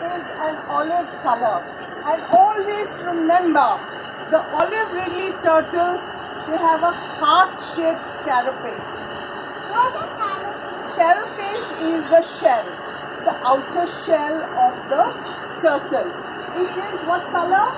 is an olive color. And always remember, the olive ridley turtles, they have a heart-shaped carapace. What a carrot. Carapace is the shell, the outer shell of the turtle. It is what color?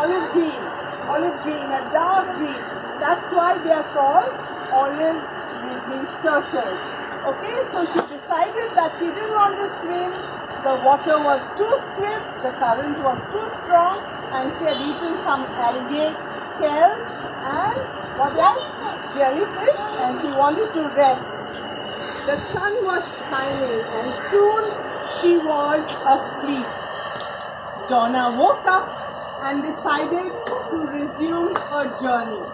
Olive green. Olive green, a dark green. That's why they are called olive ridley turtles. Okay, so she decided that she didn't want to swim. The water was too swift, the current was too strong, and she had eaten some algae, kelp, and what else? Jellyfish, and she wanted to rest. The sun was shining and soon she was asleep. Donna woke up and decided to resume her journey.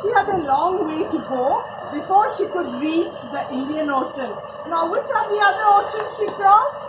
She had a long way to go before she could reach the Indian Ocean. Now, which are the other oceans she crossed?